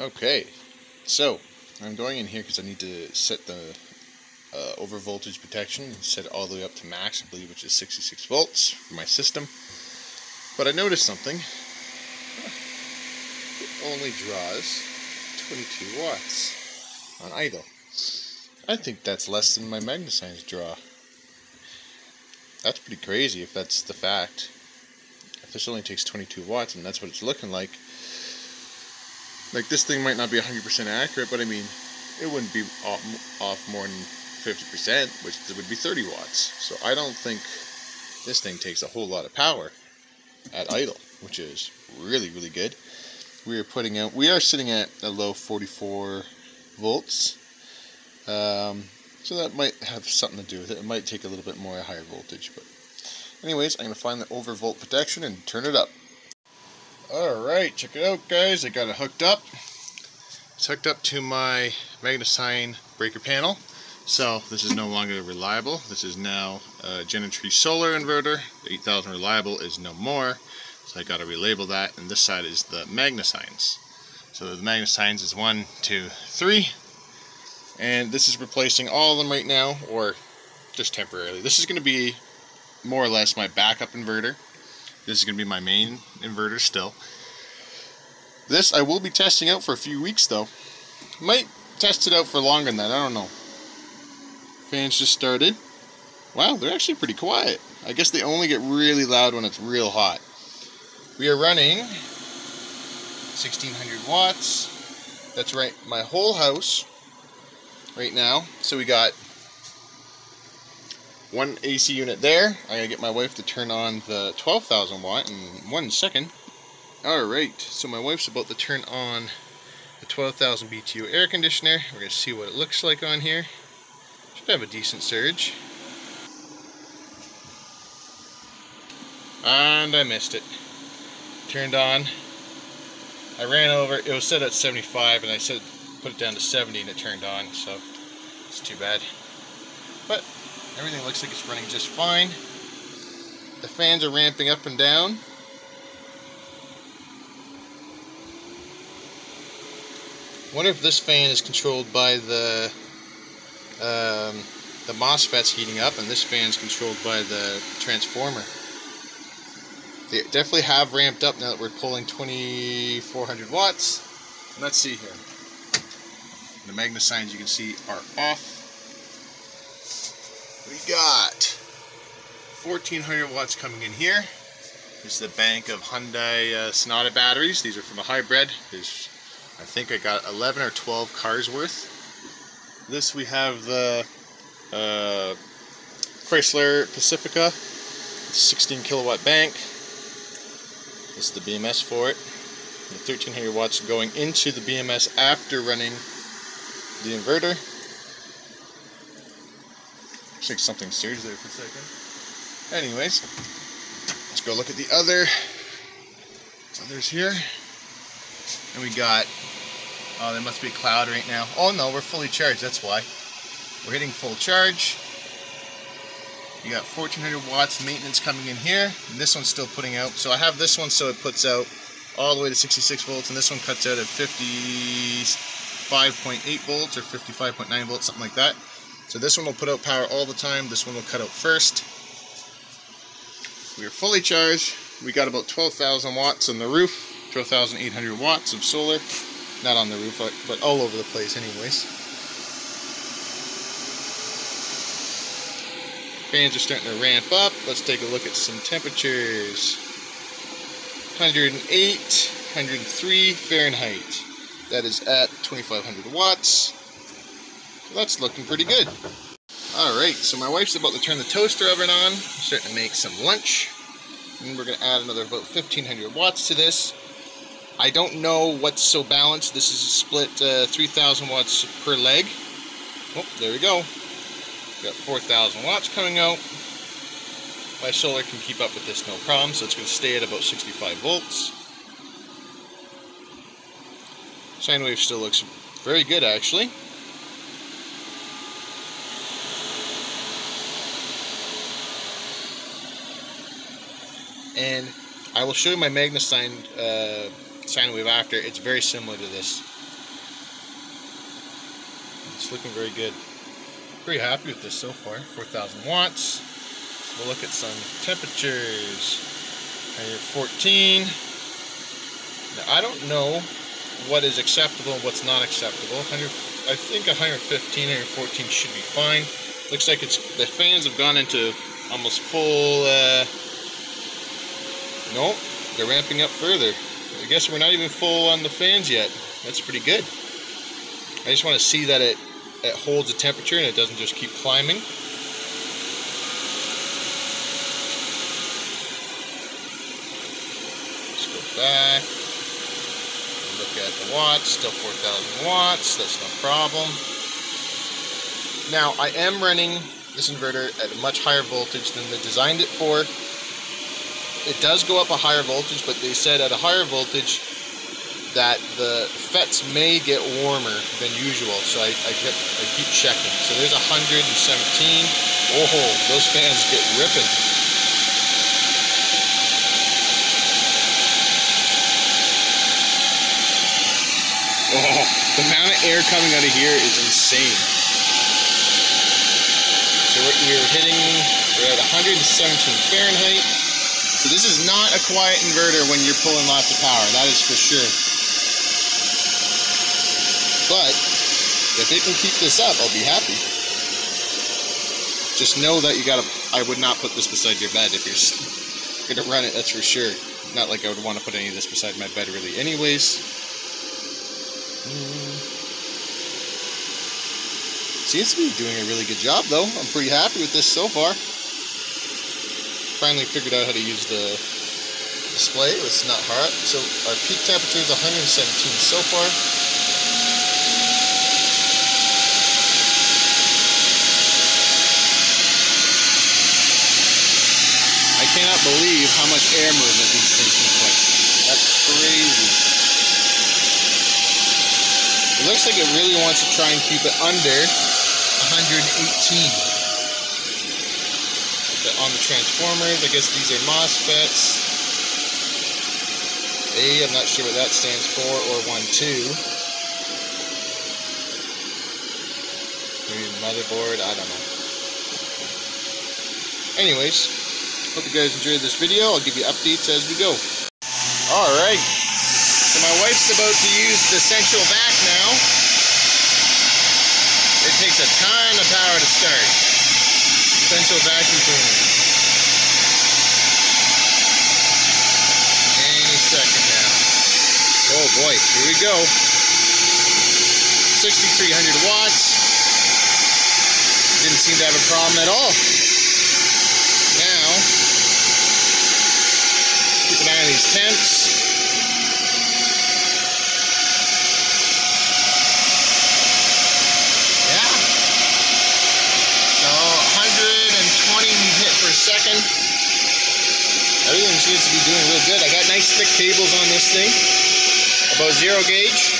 Okay, so I'm going in here because I need to set the uh, over voltage protection and set it all the way up to max, I believe, which is 66 volts for my system. But I noticed something. It only draws 22 watts on idle. I think that's less than my MagnaSines draw. That's pretty crazy if that's the fact. If this only takes 22 watts and that's what it's looking like, like this thing might not be 100% accurate, but I mean, it wouldn't be off, off more than 50%, which would be 30 watts. So I don't think this thing takes a whole lot of power at idle, which is really, really good. We are putting out, we are sitting at a low 44 volts. Um, so that might have something to do with it. It might take a little bit more a higher voltage, but anyways, I'm going to find the overvolt protection and turn it up. Alright, check it out guys, I got it hooked up. It's hooked up to my MagnaSine breaker panel. So this is no longer reliable. This is now a Genetry solar inverter. The 8000 reliable is no more. So I got to relabel that. And this side is the MagnaSines. So the MagnaSines is one, two, three. And this is replacing all of them right now, or just temporarily. This is going to be more or less my backup inverter. This is going to be my main inverter still. This I will be testing out for a few weeks though. Might test it out for longer than that, I don't know. Fans just started. Wow, they're actually pretty quiet. I guess they only get really loud when it's real hot. We are running 1600 watts. That's right, my whole house right now. So we got one AC unit there. I gotta get my wife to turn on the 12,000 watt in one second. Alright, so my wife's about to turn on the 12,000 BTU air conditioner. We're gonna see what it looks like on here. Should have a decent surge. And I missed it. Turned on. I ran over, it was set at 75 and I said put it down to 70 and it turned on, so it's too bad. But Everything looks like it's running just fine. The fans are ramping up and down. wonder if this fan is controlled by the um, the MOSFETs heating up and this fan is controlled by the transformer. They definitely have ramped up now that we're pulling 2400 watts. Let's see here. The MagnaSines you can see are off got 1400 watts coming in here. This is the bank of Hyundai uh, Sonata batteries. These are from a hybrid. There's, I think I got 11 or 12 cars worth. This we have the uh, Chrysler Pacifica, 16 kilowatt bank. This is the BMS for it. The 1300 watts going into the BMS after running the inverter. Like something serious there for a second. Anyways, let's go look at the other others here. And we got, oh, there must be a cloud right now. Oh no, we're fully charged, that's why. We're hitting full charge. You got 1400 watts maintenance coming in here, and this one's still putting out. So I have this one so it puts out all the way to 66 volts, and this one cuts out at 55.8 volts or 55.9 volts, something like that. So this one will put out power all the time. This one will cut out first. We are fully charged. We got about 12,000 watts on the roof, 12,800 watts of solar. Not on the roof, but all over the place anyways. Fans are starting to ramp up. Let's take a look at some temperatures. 108, 103 Fahrenheit. That is at 2,500 watts that's looking pretty good. Alright, so my wife's about to turn the toaster oven on. starting to make some lunch. And we're going to add another about 1500 watts to this. I don't know what's so balanced. This is a split uh, 3000 watts per leg. Oh, there we go. Got 4000 watts coming out. My solar can keep up with this no problem, so it's going to stay at about 65 volts. Sine wave still looks very good actually. And I will show you my MagnaSine uh, sine wave after. It's very similar to this. It's looking very good. Pretty happy with this so far. 4,000 watts. We'll look at some temperatures. 114. Now, I don't know what is acceptable and what's not acceptable. 100, I think 115, 114 should be fine. Looks like it's the fans have gone into almost full. Uh, nope, they're ramping up further. I guess we're not even full on the fans yet. That's pretty good. I just want to see that it, it holds the temperature and it doesn't just keep climbing. Let's go back. Look at the watts, still 4,000 watts, that's no problem. Now, I am running this inverter at a much higher voltage than they designed it for it does go up a higher voltage, but they said at a higher voltage that the FETs may get warmer than usual. So I, I, kept, I keep checking. So there's 117. Oh, those fans get ripping. Oh, the amount of air coming out of here is insane. So we're, we're hitting, we're at 117 Fahrenheit. So this is not a quiet inverter when you're pulling lots of power, that is for sure. But if it can keep this up, I'll be happy. Just know that you gotta, I would not put this beside your bed if you're gonna run it, that's for sure. Not like I would want to put any of this beside my bed really anyways. Hmm. Seems to be doing a really good job though. I'm pretty happy with this so far finally figured out how to use the display. It's not hot. So our peak temperature is 117 so far. I cannot believe how much air movement these things can put. That's crazy. It looks like it really wants to try and keep it under 118 on the transformers. I guess these are MOSFETs. A, I'm not sure what that stands for, or 1, 2. Maybe motherboard, I don't know. Anyways, hope you guys enjoyed this video. I'll give you updates as we go. Alright, so my wife's about to use the central vac now. It takes a ton Central vacuum cleaner. Oh boy, here we go. 6,300 watts. Didn't seem to have a problem at all. Now, keep an eye on these temps. Yeah. So 120 hit per second. Seems to be doing real good. I got nice thick cables on this thing about zero gauge.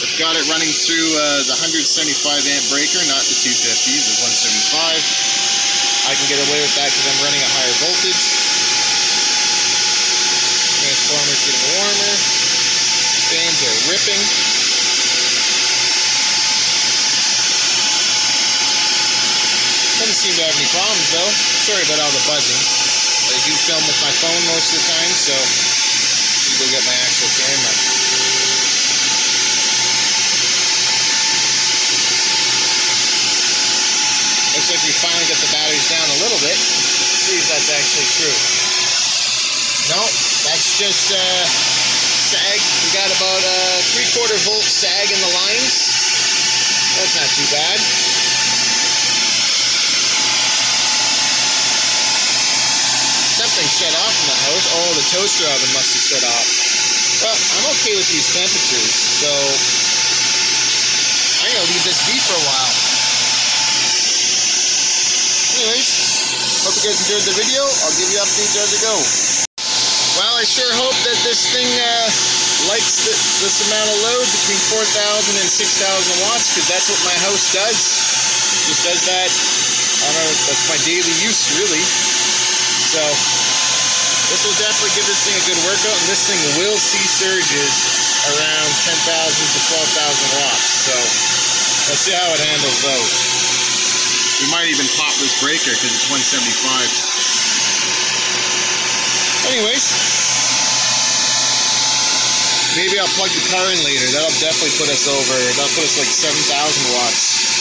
It's got it running through uh, the 175 amp breaker, not the 250s, the 175. I can get away with that because I'm running a higher voltage. Transformer's getting warmer. Fans are ripping. Seem to have any problems though. Sorry about all the buzzing. I do film with my phone most of the time, so I'm go get my actual camera. Looks like we finally got the batteries down a little bit. Let's see if that's actually true. No, that's just uh, sag. We got about a three-quarter volt sag in the lines. That's not too bad. shut off in the house. Oh, the toaster oven must have shut off. Well, I'm okay with these temperatures, so I'm gonna leave this be for a while. Anyways, hope you guys enjoyed the video. I'll give you updates as I go. Well, I sure hope that this thing uh, likes the, this amount of load between 4,000 and 6,000 watts, because that's what my house does. Just does that a, that's my daily use, really. So, this will definitely give this thing a good workout, and this thing will see surges around 10,000 to 12,000 watts. So let's see how it handles those. We might even pop this breaker because it's 175. Anyways, maybe I'll plug the car in later. That'll definitely put us over. That'll put us like 7,000 watts.